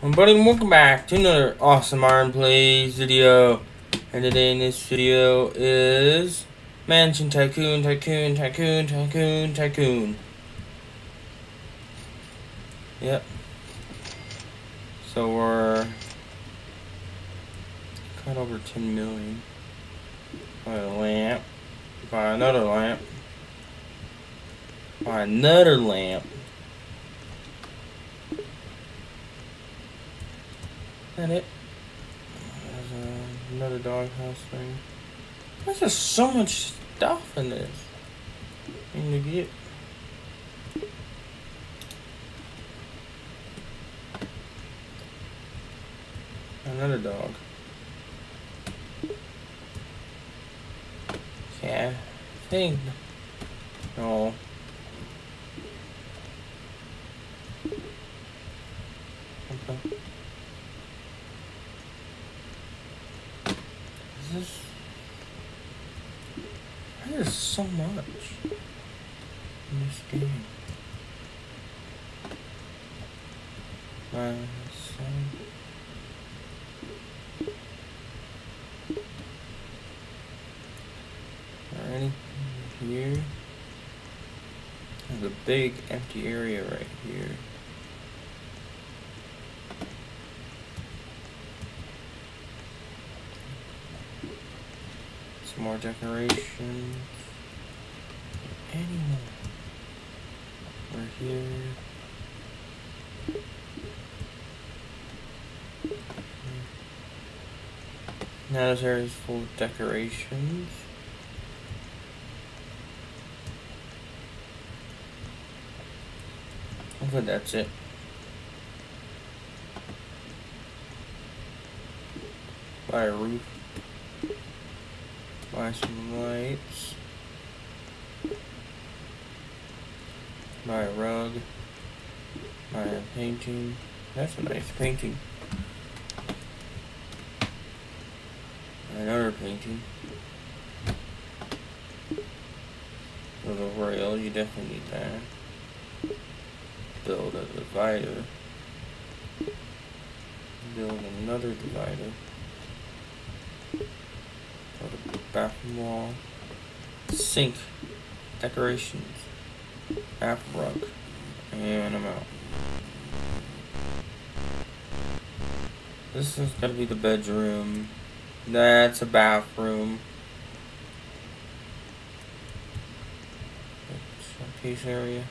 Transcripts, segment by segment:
Everybody, welcome back to another awesome Iron Plays video. And today in this video is Mansion Tycoon, Tycoon, Tycoon, Tycoon, Tycoon. Yep. So we're cut over 10 million. Buy a lamp. Buy another lamp. Buy another lamp. That it? There's uh, another doghouse thing. There's just so much stuff in this. And to get. Another dog. Yeah. Thing. No. Okay. This... There's so much in this game. Uh, so... Anything here? There's a big empty area right here. Some more decorations. Any? We're here. Now this area is full of decorations. Hopefully that's it. Buy a roof. Some lights. A rug. A painting. That's a nice painting. Another painting. Little rail, you definitely need that. Build a divider. Build another divider bathroom wall, sink, decorations, bath rug, and I'm out. This is gonna be the bedroom. That's a bathroom. Showcase area.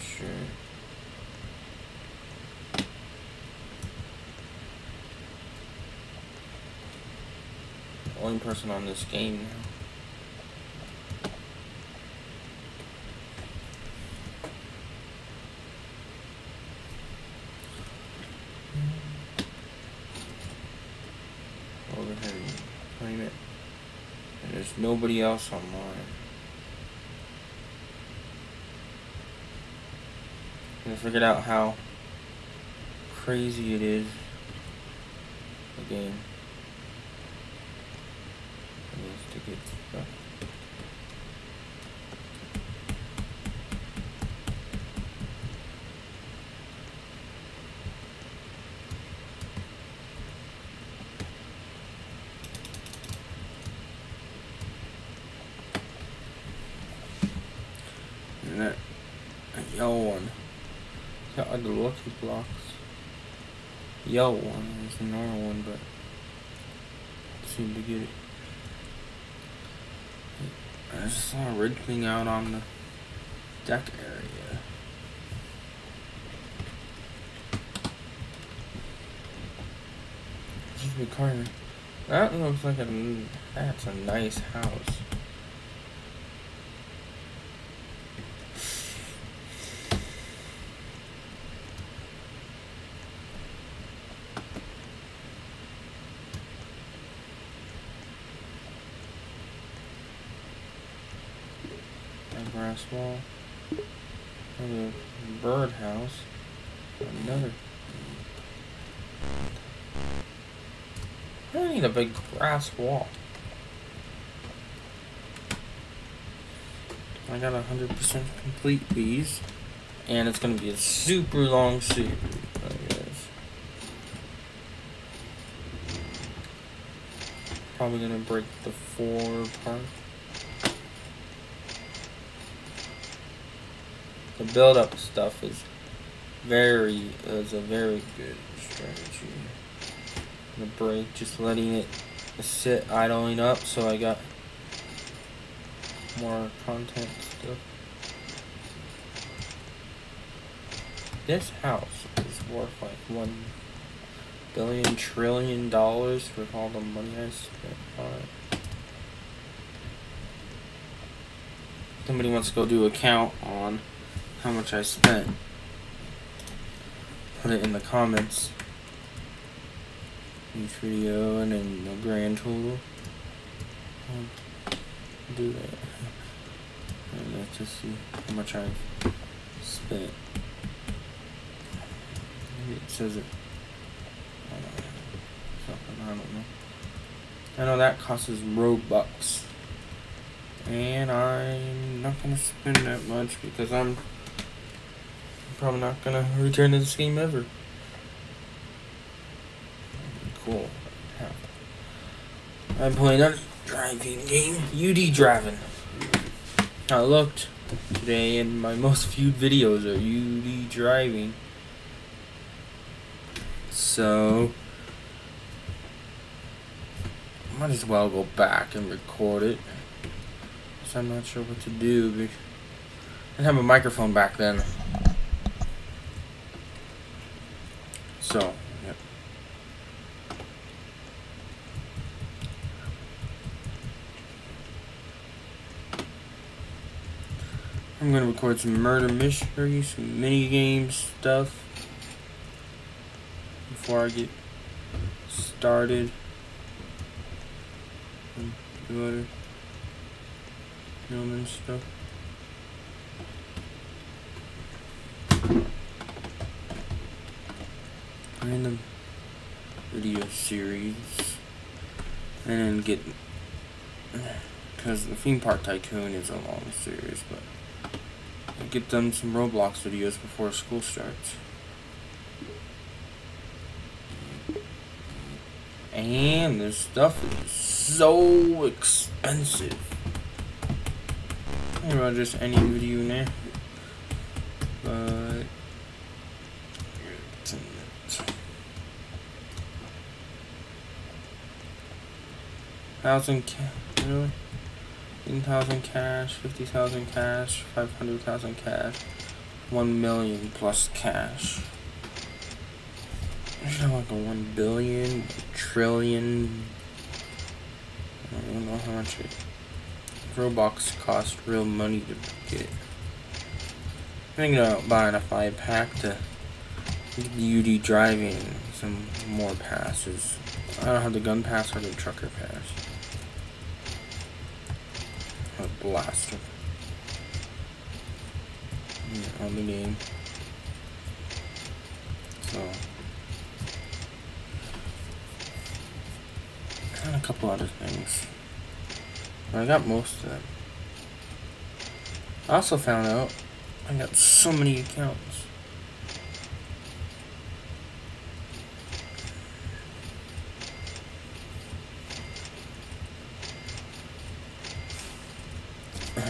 Sure. Only person on this game now. Nobody else online. I figured out how crazy it is. The get stuff. And that, that yellow one. Got like the lucky blocks. Yellow one is the normal one, but seem to get it. I just saw a thing out on the deck area. Be car. That looks like a that's a nice house. glass wall. Another birdhouse. Another. I need a big grass wall. I got 100% complete these. And it's going to be a super long suit. Probably going to break the four part. The build up stuff is very is a very good strategy. The break, just letting it sit idling up so I got more content stuff. This house is worth like one billion trillion dollars for all the money I spent on it. Somebody wants to go do a count on how much I spent. Put it in the comments. Each video and then the grand total. I'll do that. And let's just see how much I've spent. Maybe it says it. I don't know. Something, I know that costs Robux. And I'm not gonna spend that much because I'm probably not gonna return to this game ever. Cool. I'm playing a driving game, UD driving. I looked today and my most viewed videos are UD driving. So might as well go back and record it. I'm not sure what to do. I didn't have a microphone back then. So, yep. I'm gonna record some murder mysteries, some mini games stuff before I get started water film and stuff. Random video series and then get because the theme park tycoon is a long series but get them some roblox videos before school starts and this stuff is so expensive. Maybe I'll just any video now. But cash, really? Ten thousand cash, fifty thousand cash, five hundred thousand cash, one million plus cash. I should have like a one billion, trillion, I don't know how much it, Robux cost real money to get. I'm thinking about buying a 5 pack to get UD driving some more passes. I don't have the gun pass or the trucker pass. Blaster. Yeah, on the game. So. And a couple other things. I got most of them. I also found out I got so many accounts.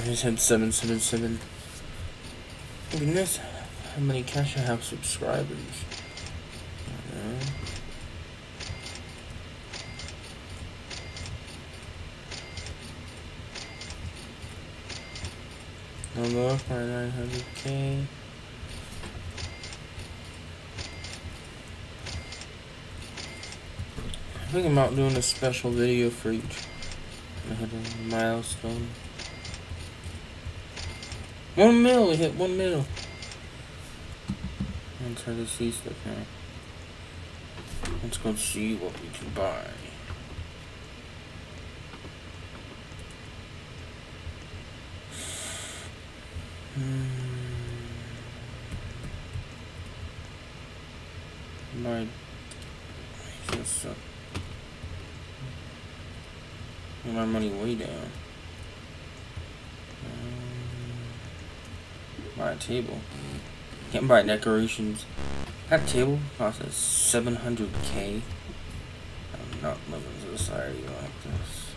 I just had 777. Goodness, how many cash I have subscribers. Uh-huh. Number for 900k. I think I'm out doing a special video for each milestone. One mil, we hit one mil. Let's try to see stuff now. Let's go see what we can buy. Hmm. My just uh, my money way down. Um, buy a table. Can't buy decorations. That table costs 700k. I'm not living this. I already like this.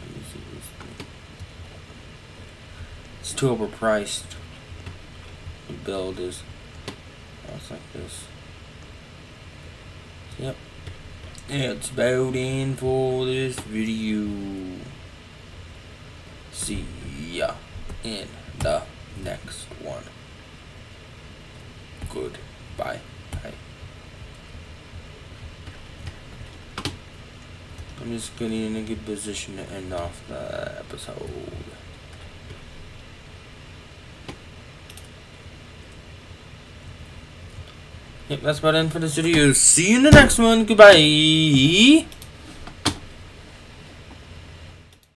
Let me see this. It's too overpriced. The build is. It's like this. Yep. It's about in for this video. See ya in the next one. Goodbye. Bye. I'm just getting in a good position to end off the episode. Yep, that's about it for this video. See you in the next one. Goodbye.